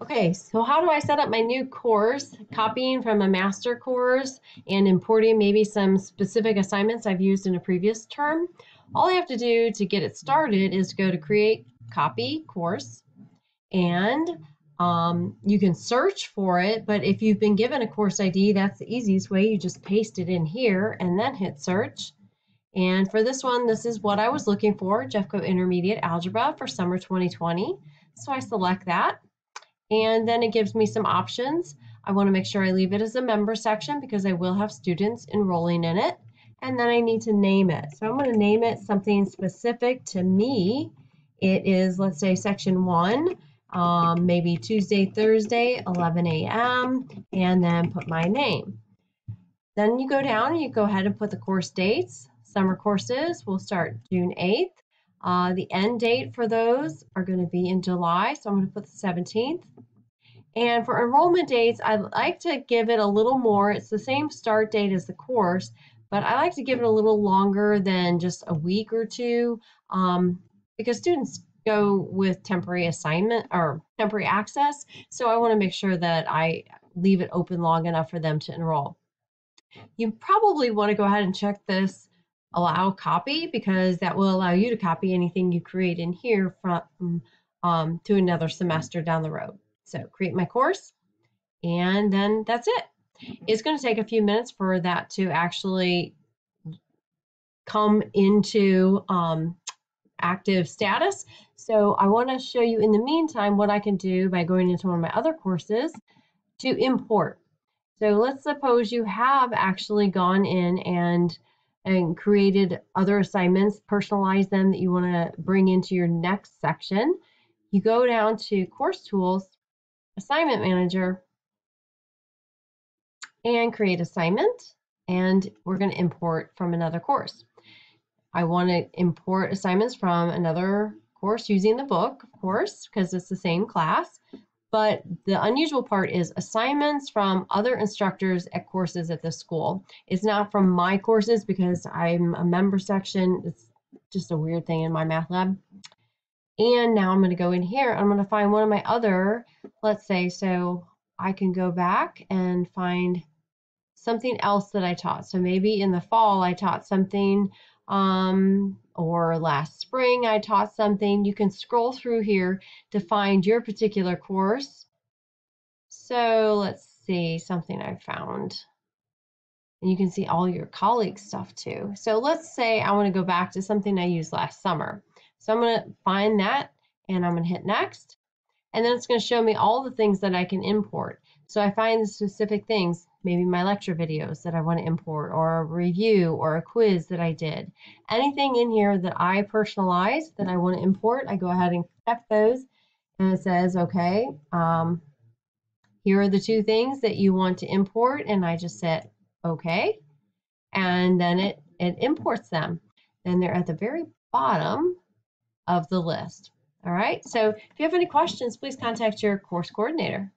Okay, so how do I set up my new course? Copying from a master course and importing maybe some specific assignments I've used in a previous term. All I have to do to get it started is go to create copy course and um, you can search for it, but if you've been given a course ID, that's the easiest way. You just paste it in here and then hit search. And for this one, this is what I was looking for, Jeffco Intermediate Algebra for summer 2020. So I select that and then it gives me some options. I want to make sure I leave it as a member section because I will have students enrolling in it. And then I need to name it. So I'm going to name it something specific to me. It is, let's say, section one, um, maybe Tuesday, Thursday, 11 a.m., and then put my name. Then you go down and you go ahead and put the course dates. Summer courses will start June 8th. Uh, the end date for those are going to be in July, so I'm going to put the 17th. And for enrollment dates, I like to give it a little more. It's the same start date as the course, but I like to give it a little longer than just a week or two um, because students go with temporary assignment or temporary access. So I want to make sure that I leave it open long enough for them to enroll. You probably want to go ahead and check this allow copy because that will allow you to copy anything you create in here from um, to another semester down the road. So create my course and then that's it. It's going to take a few minutes for that to actually come into um, active status. So I want to show you in the meantime what I can do by going into one of my other courses to import. So let's suppose you have actually gone in and and created other assignments, personalize them that you want to bring into your next section, you go down to Course Tools, Assignment Manager, and create assignment. And we're going to import from another course. I want to import assignments from another course using the book, of course, because it's the same class. But the unusual part is assignments from other instructors at courses at the school. It's not from my courses because I'm a member section. It's just a weird thing in MyMathLab. And now I'm going to go in here. I'm going to find one of my other, let's say, so I can go back and find something else that I taught. So maybe in the fall I taught something um, or last spring I taught something. You can scroll through here to find your particular course. So let's see something I found. And you can see all your colleagues' stuff too. So let's say I want to go back to something I used last summer. So I'm going to find that and I'm going to hit next. And then it's going to show me all the things that I can import. So I find the specific things maybe my lecture videos that I want to import or a review or a quiz that I did. Anything in here that I personalize that I want to import, I go ahead and check those and it says, okay, um, here are the two things that you want to import and I just said, okay, and then it, it imports them. Then they're at the very bottom of the list. All right, so if you have any questions, please contact your course coordinator.